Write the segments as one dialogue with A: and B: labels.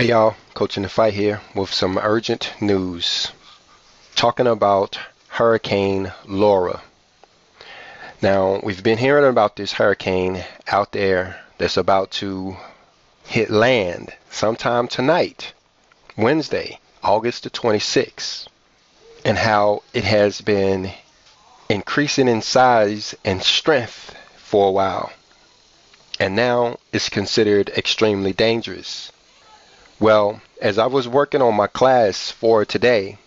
A: Hey y'all, Coach in the Fight here with some urgent news. Talking about Hurricane Laura. Now, we've been hearing about this hurricane out there that's about to hit land sometime tonight, Wednesday, August the 26th, and how it has been increasing in size and strength for a while. And now it's considered extremely dangerous. Well, as I was working on my class for today,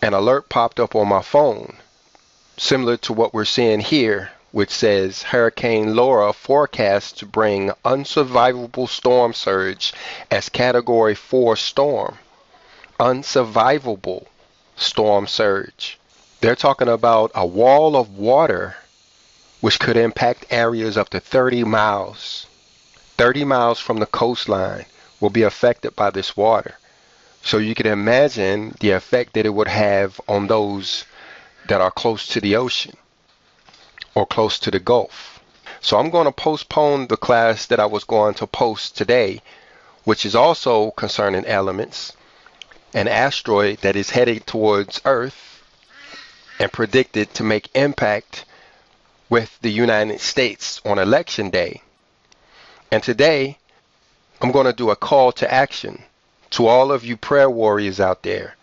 A: an alert popped up on my phone, similar to what we're seeing here, which says Hurricane Laura forecast to bring unsurvivable storm surge as Category 4 storm. Unsurvivable storm surge. They're talking about a wall of water which could impact areas up to 30 miles. 30 miles from the coastline will be affected by this water. So you can imagine the effect that it would have on those that are close to the ocean or close to the Gulf. So I'm going to postpone the class that I was going to post today, which is also concerning elements, an asteroid that is headed towards Earth and predicted to make impact with the United States on election day. And today I'm going to do a call to action to all of you prayer warriors out there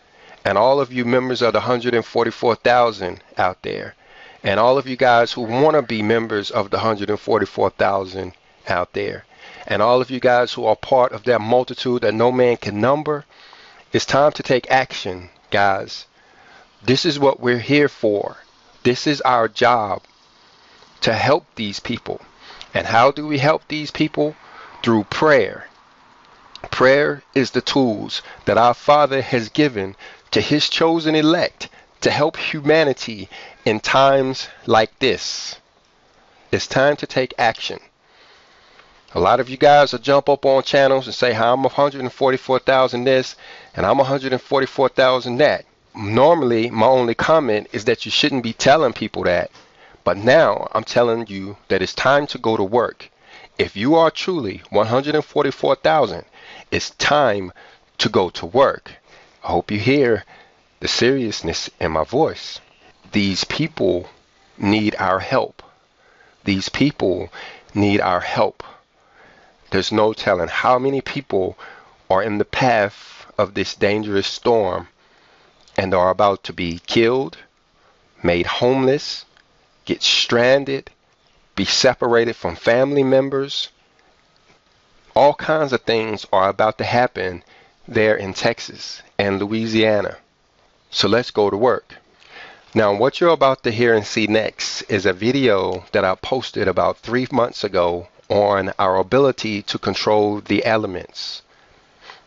A: and all of you members of the 144,000 out there and all of you guys who want to be members of the 144,000 out there and all of you guys who are part of that multitude that no man can number it's time to take action guys. This is what we're here for. This is our job to help these people. And how do we help these people through prayer. Prayer is the tools that our Father has given to His chosen elect to help humanity in times like this. It's time to take action. A lot of you guys will jump up on channels and say, "How I'm 144,000 this and I'm 144,000 that." Normally, my only comment is that you shouldn't be telling people that. But now I'm telling you that it's time to go to work. If you are truly 144,000, it's time to go to work. I hope you hear the seriousness in my voice. These people need our help. These people need our help. There's no telling how many people are in the path of this dangerous storm and are about to be killed, made homeless, get stranded, be separated from family members. All kinds of things are about to happen there in Texas and Louisiana. So let's go to work. Now, what you're about to hear and see next is a video that I posted about three months ago on our ability to control the elements.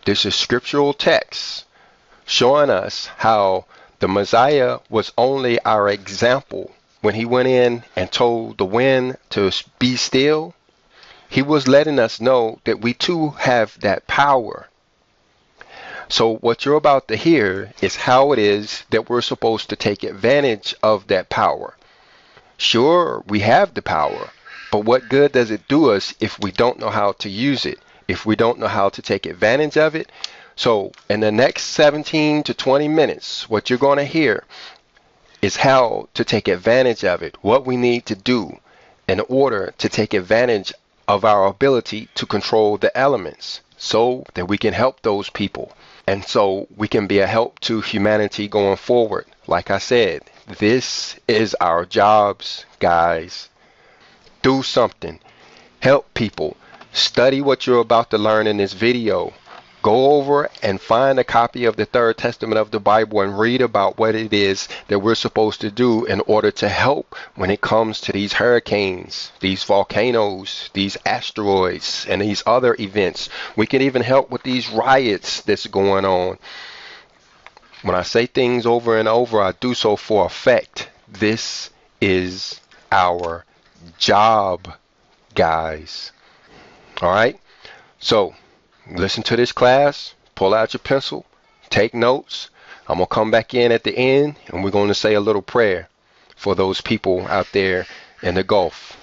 A: This is scriptural text showing us how the Messiah was only our example when he went in and told the wind to be still, he was letting us know that we too have that power. So, what you're about to hear is how it is that we're supposed to take advantage of that power. Sure, we have the power, but what good does it do us if we don't know how to use it, if we don't know how to take advantage of it? So, in the next 17 to 20 minutes, what you're going to hear is how to take advantage of it, what we need to do in order to take advantage of our ability to control the elements so that we can help those people and so we can be a help to humanity going forward. Like I said, this is our jobs, guys. Do something. Help people. Study what you're about to learn in this video go over and find a copy of the third testament of the bible and read about what it is that we're supposed to do in order to help when it comes to these hurricanes these volcanoes these asteroids and these other events. We can even help with these riots that's going on. When i say things over and over i do so for effect. This is our job guys. All right? So listen to this class, pull out your pencil, take notes. I'm going to come back in at the end and we're going to say a little prayer for those people out there in the Gulf.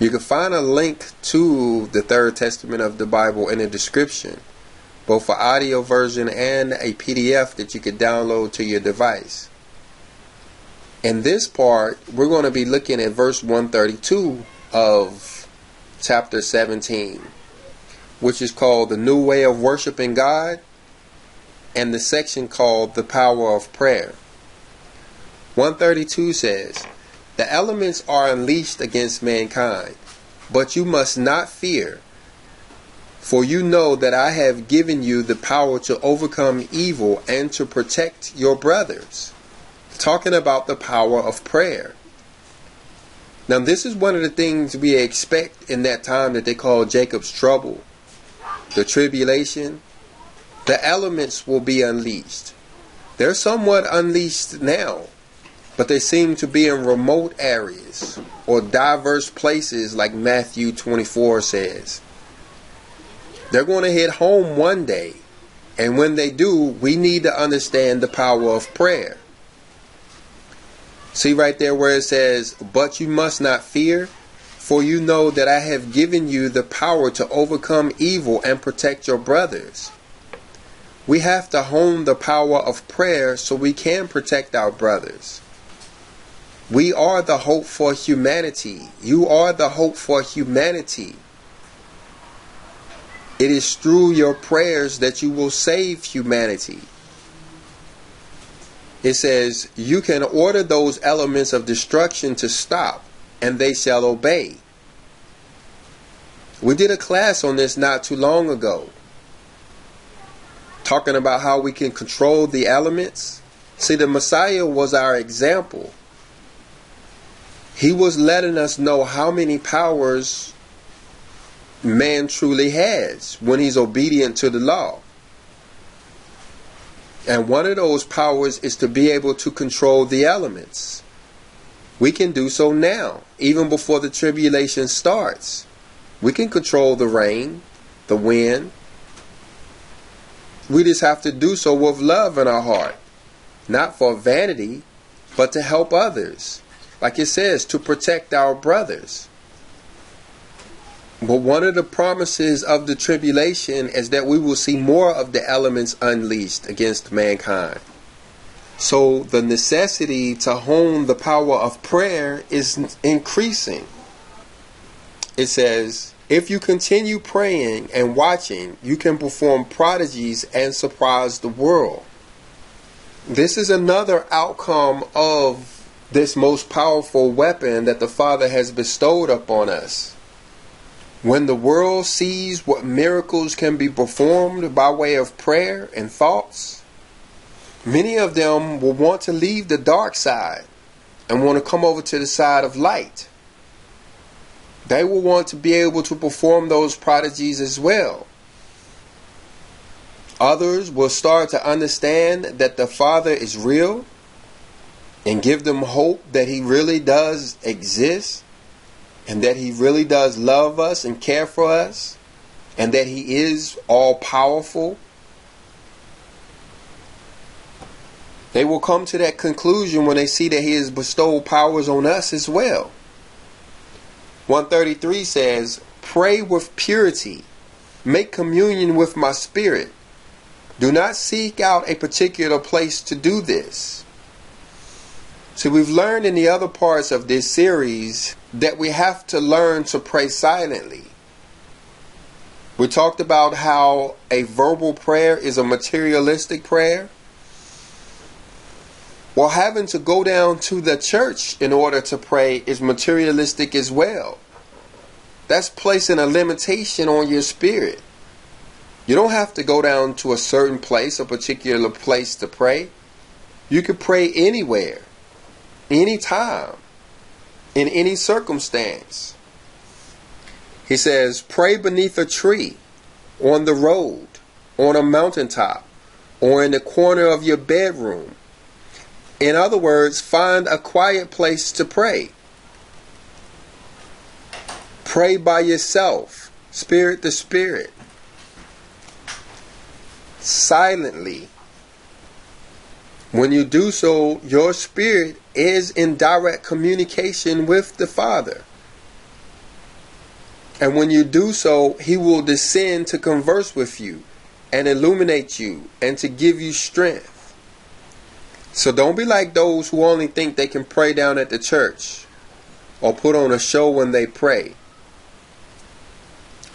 B: You can find a link to the Third Testament of the Bible in the description, both for audio version and a PDF that you could download to your device. In this part, we're going to be looking at verse 132 of chapter 17, which is called The New Way of Worshiping God, and the section called The Power of Prayer. 132 says, the elements are unleashed against mankind, but you must not fear, for you know that I have given you the power to overcome evil and to protect your brothers. Talking about the power of prayer. Now, this is one of the things we expect in that time that they call Jacob's trouble, the tribulation. The elements will be unleashed. They're somewhat unleashed now but they seem to be in remote areas or diverse places, like Matthew 24 says. They're going to hit home one day, and when they do, we need to understand the power of prayer. See right there where it says, But you must not fear, for you know that I have given you the power to overcome evil and protect your brothers. We have to hone the power of prayer so we can protect our brothers. We are the hope for humanity. You are the hope for humanity. It is through your prayers that you will save humanity. It says, You can order those elements of destruction to stop, and they shall obey. We did a class on this not too long ago, talking about how we can control the elements. See, the Messiah was our example. He was letting us know how many powers man truly has when he's obedient to the law. And one of those powers is to be able to control the elements. We can do so now, even before the tribulation starts. We can control the rain, the wind. We just have to do so with love in our heart, not for vanity, but to help others. Like it says, to protect our brothers. But one of the promises of the tribulation is that we will see more of the elements unleashed against mankind. So the necessity to hone the power of prayer is increasing. It says, if you continue praying and watching, you can perform prodigies and surprise the world. This is another outcome of this most powerful weapon that the Father has bestowed upon us. When the world sees what miracles can be performed by way of prayer and thoughts, many of them will want to leave the dark side and want to come over to the side of light. They will want to be able to perform those prodigies as well. Others will start to understand that the Father is real and give them hope that He really does exist and that He really does love us and care for us and that He is all powerful. They will come to that conclusion when they see that He has bestowed powers on us as well. 133 says, Pray with purity, make communion with my spirit. Do not seek out a particular place to do this. So we've learned in the other parts of this series that we have to learn to pray silently. We talked about how a verbal prayer is a materialistic prayer. Well, having to go down to the church in order to pray is materialistic as well. That's placing a limitation on your spirit. You don't have to go down to a certain place, a particular place to pray. You can pray anywhere anytime, in any circumstance. He says, pray beneath a tree, on the road, on a mountaintop, or in the corner of your bedroom. In other words, find a quiet place to pray. Pray by yourself, spirit to spirit, silently. When you do so, your spirit is in direct communication with the Father. And when you do so, he will descend to converse with you and illuminate you and to give you strength. So don't be like those who only think they can pray down at the church or put on a show when they pray.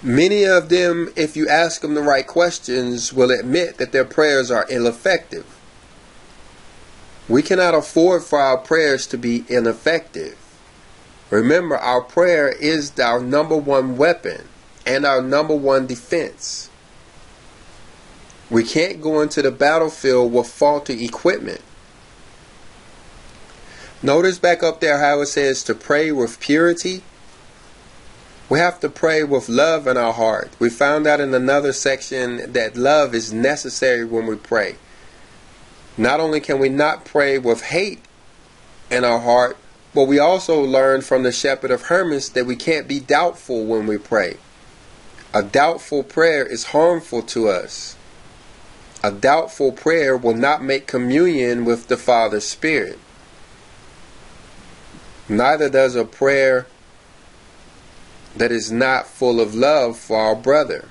B: Many of them, if you ask them the right questions, will admit that their prayers are ineffective. We cannot afford for our prayers to be ineffective. Remember, our prayer is our number one weapon and our number one defense. We can't go into the battlefield with faulty equipment. Notice back up there how it says to pray with purity. We have to pray with love in our heart. We found out in another section that love is necessary when we pray. Not only can we not pray with hate in our heart, but we also learn from the shepherd of Hermas that we can't be doubtful when we pray. A doubtful prayer is harmful to us. A doubtful prayer will not make communion with the Father's Spirit. Neither does a prayer that is not full of love for our brother.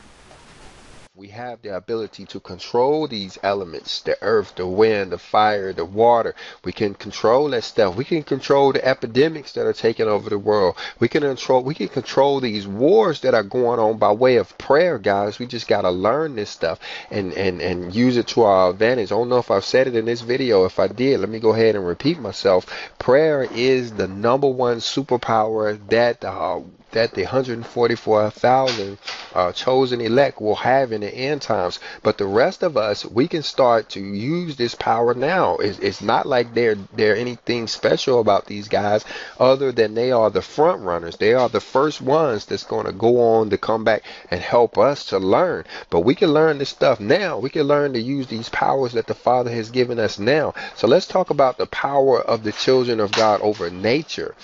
B: We have the ability to control these elements the earth, the wind, the fire, the water. We can control that stuff. We can control the epidemics that are taking over the world. We can control we can control these wars that are going on by way of prayer, guys. We just gotta learn this stuff and, and, and use it to our advantage. I don't know if I've said it in this video. If I did, let me go ahead and repeat myself. Prayer is the number one superpower that uh, that the 144,000 uh, chosen elect will have in the end times. But the rest of us, we can start to use this power now. It's, it's not like they're anything special about these guys, other than they are the front runners. They are the first ones that's going to go on to come back and help us to learn. But we can learn this stuff now. We can learn to use these powers that the Father has given us now. So let's talk about the power of the children of God over nature.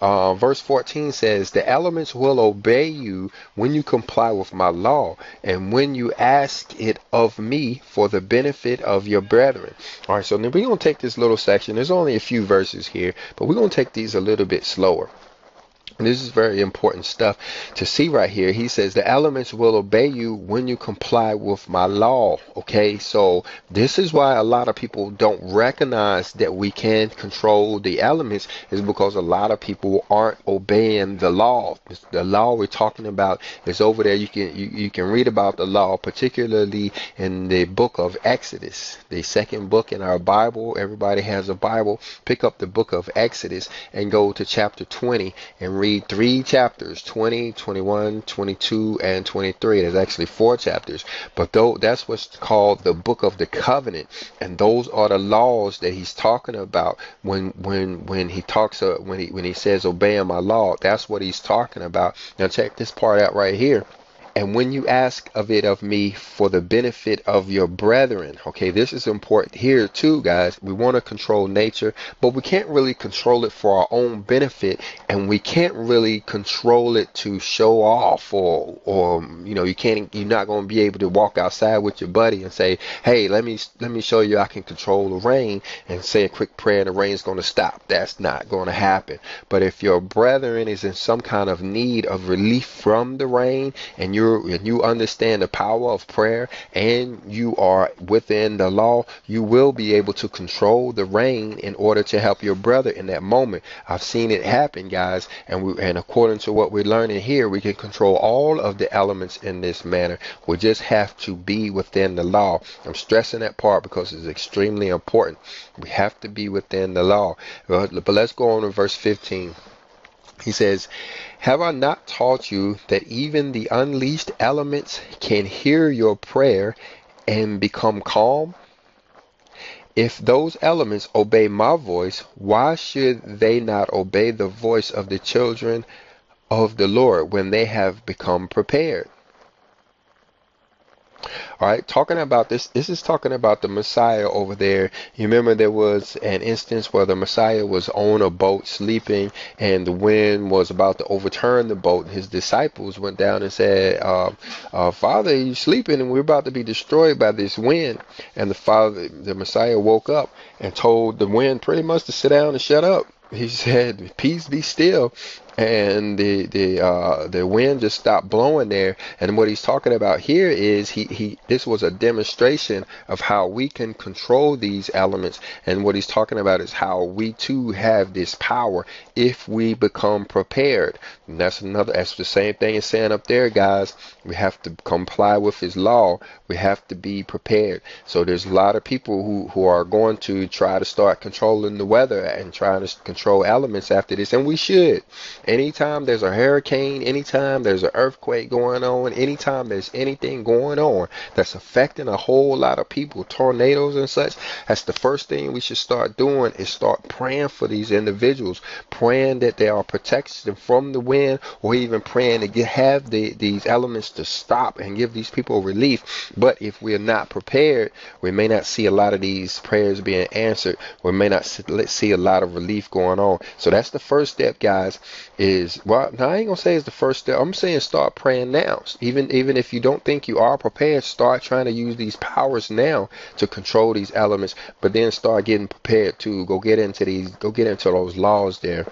B: Uh, verse 14 says, The elements will obey you when you comply with my law, and when you ask it of me for the benefit of your brethren. All right, so then we're going to take this little section. There's only a few verses here, but we're going to take these a little bit slower. This is very important stuff to see right here. He says the elements will obey you when you comply with my law. Okay, so this is why a lot of people don't recognize that we can control the elements is because a lot of people aren't obeying the law. The law we're talking about is over there. You can you, you can read about the law, particularly in the book of Exodus, the second book in our Bible. Everybody has a Bible. Pick up the book of Exodus and go to chapter 20 and read three chapters 20 21 22 and 23 there's actually four chapters but though that's what's called the book of the covenant and those are the laws that he's talking about when when when he talks uh, when he when he says obeying my law. That's what he's talking about. Now check this part out right here and when you ask of it of me for the benefit of your brethren, okay, this is important here too, guys. We want to control nature, but we can't really control it for our own benefit, and we can't really control it to show off, or, or you know, you can't, you're not going to be able to walk outside with your buddy and say, hey, let me, let me show you I can control the rain, and say a quick prayer, and the rain's going to stop. That's not going to happen. But if your brethren is in some kind of need of relief from the rain, and you're you and you understand the power of prayer and you are within the law, you will be able to control the rain in order to help your brother in that moment. I've seen it happen, guys, and we and according to what we're learning here, we can control all of the elements in this manner. We just have to be within the law. I'm stressing that part because it's extremely important. We have to be within the law. But, but let's go on to verse 15. He says, Have I not taught you that even the unleashed elements can hear your prayer and become calm? If those elements obey my voice, why should they not obey the voice of the children of the Lord when they have become prepared? All right, talking about this, this is talking about the Messiah over there. You remember there was an instance where the Messiah was on a boat sleeping, and the wind was about to overturn the boat. His disciples went down and said, uh, uh, "Father, you're sleeping, and we're about to be destroyed by this wind." And the father, the Messiah, woke up and told the wind pretty much to sit down and shut up. He said, "Peace, be still." And the the uh, the wind just stopped blowing there. And what he's talking about here is he he this was a demonstration of how we can control these elements. And what he's talking about is how we too have this power if we become prepared. And that's another. That's the same thing as saying up there, guys. We have to comply with his law. We have to be prepared. So there's a lot of people who who are going to try to start controlling the weather and trying to control elements after this, and we should. Anytime there's a hurricane, anytime there's an earthquake going on, anytime there's anything going on that's affecting a whole lot of people, tornadoes and such, that's the first thing we should start doing is start praying for these individuals, praying that they are protected from the wind, or even praying to get, have the, these elements to stop and give these people relief. But if we're not prepared, we may not see a lot of these prayers being answered. We may not see a lot of relief going on. So that's the first step, guys is well now I ain't gonna say it's the first step. I'm saying start praying now. Even even if you don't think you are prepared, start trying to use these powers now to control these elements, but then start getting prepared to go get into these go get into those laws there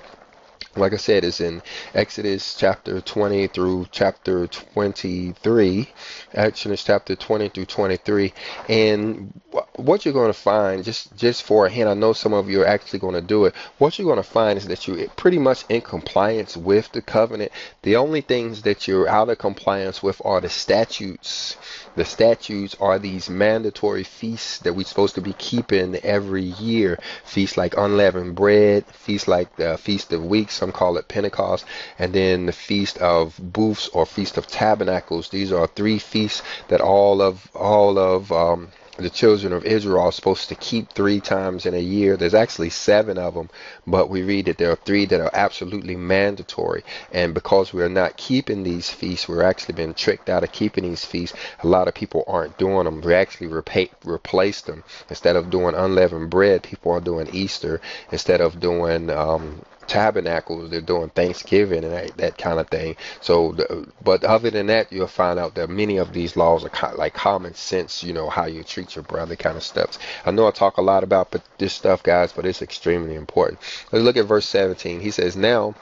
B: like I said, it's in Exodus chapter 20 through chapter 23. Exodus chapter 20 through 23. And what you're going to find, just just for a hint, I know some of you are actually going to do it. What you're going to find is that you're pretty much in compliance with the covenant. The only things that you're out of compliance with are the statutes the statutes are these mandatory feasts that we're supposed to be keeping every year. Feasts like unleavened bread, feasts like the Feast of Weeks, some call it Pentecost, and then the Feast of Booths or Feast of Tabernacles. These are three feasts that all of all of um, the children of Israel are supposed to keep three times in a year. There's actually seven of them, but we read that there are three that are absolutely mandatory. And because we're not keeping these feasts, we're actually being tricked out of keeping these feasts. A lot of people aren't doing them. We actually repay, replace them. Instead of doing unleavened bread, people are doing Easter. Instead of doing um, tabernacles, they're doing Thanksgiving and that, that kind of thing. So, the, but other than that, you'll find out that many of these laws are like common sense, you know, how you treat your brother kind of steps. I know I talk a lot about but this stuff, guys, but it's extremely important. Let's look at verse 17. He says, Now,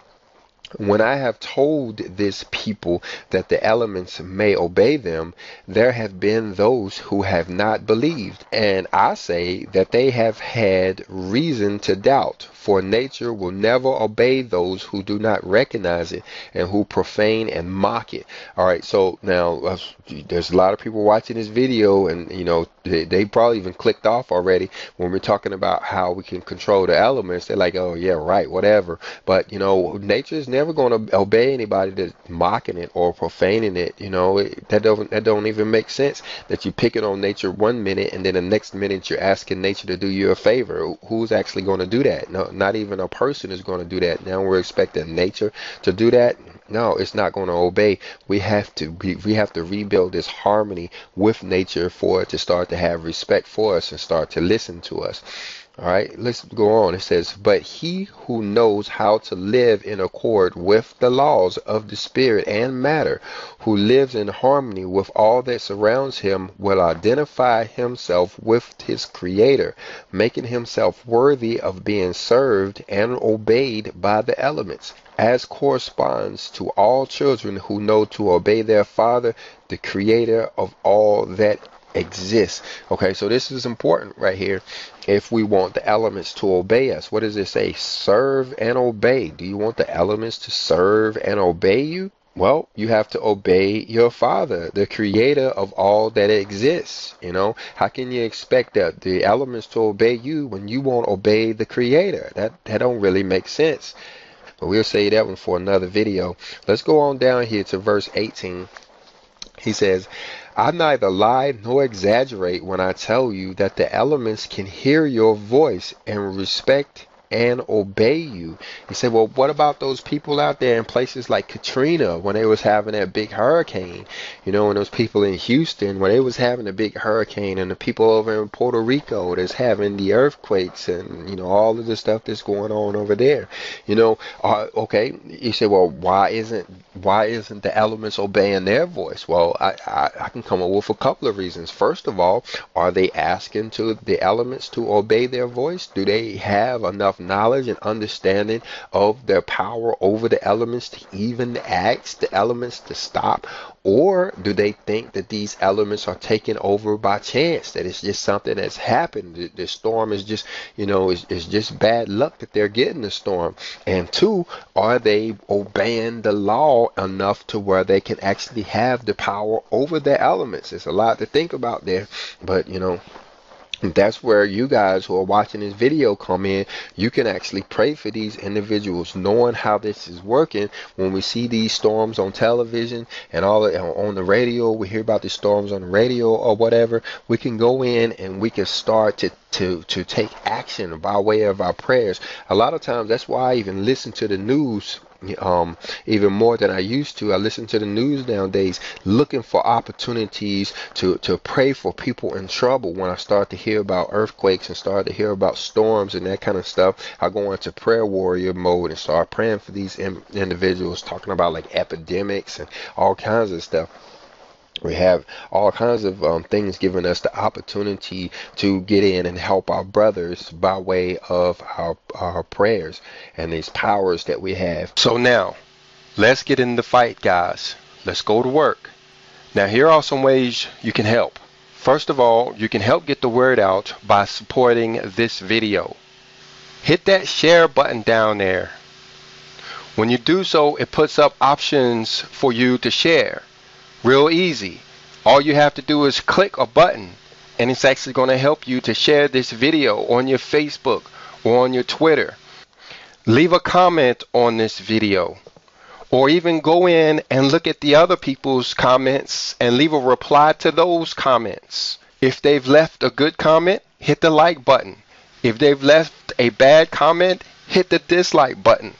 B: when I have told this people that the elements may obey them, there have been those who have not believed. And I say that they have had reason to doubt, for nature will never obey those who do not recognize it and who profane and mock it. All right, so now uh, there's a lot of people watching this video, and you know, they, they probably even clicked off already when we're talking about how we can control the elements. They're like, oh, yeah, right, whatever. But, you know, nature is never never going to obey anybody that's mocking it or profaning it. You know, it, that don't that don't even make sense. That you pick it on nature one minute and then the next minute you're asking nature to do you a favor. Who's actually going to do that? No, not even a person is going to do that. Now we're expecting nature to do that. No, it's not going to obey. We have to be, we have to rebuild this harmony with nature for it to start to have respect for us and start to listen to us. All right, let's go on. It says, But he who knows how to live in accord with the laws of the spirit and matter, who lives in harmony with all that surrounds him, will identify himself with his creator, making himself worthy of being served and obeyed by the elements, as corresponds to all children who know to obey their father, the creator of all that exists. Okay, so this is important right here. If we want the elements to obey us, what does it say? Serve and obey. Do you want the elements to serve and obey you? Well, you have to obey your father, the creator of all that exists. You know, how can you expect that the elements to obey you when you won't obey the creator? That that don't really make sense. But we'll say that one for another video. Let's go on down here to verse 18. He says, I neither lie nor exaggerate when I tell you that the elements can hear your voice and respect and obey you. He said, well, what about those people out there in places like Katrina when they was having that big hurricane? You know, and those people in Houston when they was having a big hurricane and the people over in Puerto Rico that's having the earthquakes and, you know, all of the stuff that's going on over there. You know, uh, okay, you say, well, why isn't why isn't the elements obeying their voice? Well, I, I, I can come up with a couple of reasons. First of all, are they asking to the elements to obey their voice? Do they have enough
A: knowledge and understanding of their power over the elements to even ask the elements to stop? Or do they think that these elements are taken over by chance, that it's just something that's happened? The, the storm is just, you know, it's, it's just bad luck that they're getting the storm. And two, are they obeying the law enough to where they can actually have the power over their elements? It's a lot to think about there, but you know, that's where you guys who are watching this video come in. You can actually pray for these individuals, knowing how this is working. When we see these storms on television and all on the radio, we hear about the storms on the radio or whatever. We can go in and we can start to to to take action by way of our prayers. A lot of times, that's why I even listen to the news um, even more than I used to. I listen to the news nowadays looking for opportunities to, to pray for people in trouble. When I start to hear about earthquakes and start to hear about storms and that kind of stuff, I go into prayer warrior mode and start praying for these individuals, talking about like epidemics and all kinds of stuff. We have all kinds of um, things giving us the opportunity to get in and help our brothers by way of our, our prayers and these powers that we have. So now, let's get in the fight, guys. Let's go to work. Now, here are some ways you can help. First of all, you can help get the word out by supporting this video. Hit that share button down there. When you do so, it puts up options for you to share. Real easy. All you have to do is click a button and it's actually going to help you to share this video on your Facebook or on your Twitter. Leave a comment on this video or even go in and look at the other people's comments and leave a reply to those comments. If they've left a good comment, hit the like button. If they've left a bad comment, hit the dislike button.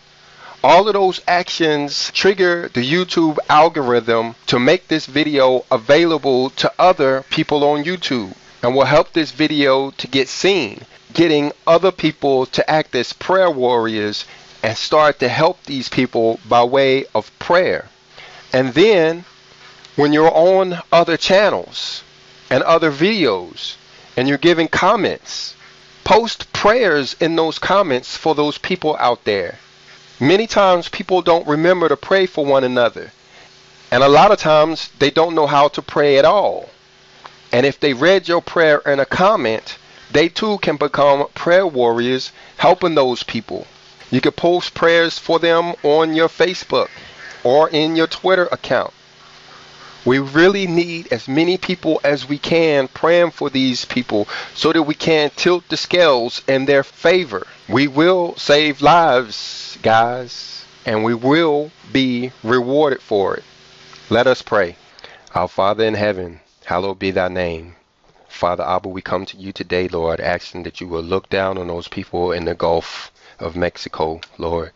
A: All of those actions trigger the YouTube algorithm to make this video available to other people on YouTube and will help this video to get seen, getting other people to act as prayer warriors and start to help these people by way of prayer. And then when you're on other channels and other videos and you're giving comments, post prayers in those comments for those people out there. Many times people don't remember to pray for one another. And a lot of times they don't know how to pray at all. And if they read your prayer in a comment, they too can become prayer warriors helping those people. You can post prayers for them on your Facebook or in your Twitter account. We really need as many people as we can praying for these people so that we can tilt the scales in their favor. We will save lives, guys, and we will be rewarded for it. Let us pray. Our Father in heaven, hallowed be thy name. Father Abba, we come to you today, Lord, asking that you will look down on those people in the Gulf of Mexico, Lord.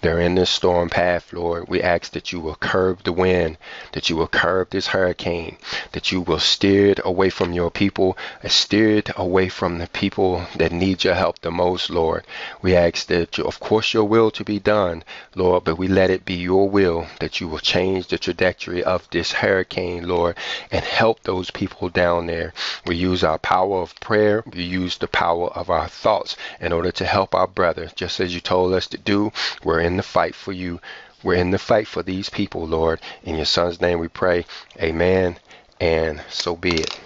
A: They're in this storm path, Lord. We ask that you will curb the wind, that you will curb this hurricane, that you will steer it away from your people, uh, steer it away from the people that need your help the most, Lord. We ask that, you, of course, your will to be done, Lord, but we let it be your will that you will change the trajectory of this hurricane, Lord, and help those people down there. We use our power of prayer, we use the power of our thoughts in order to help our brother, just as you told us to do. We're in the fight for you. We're in the fight for these people, Lord. In your son's name we pray. Amen. And so be it.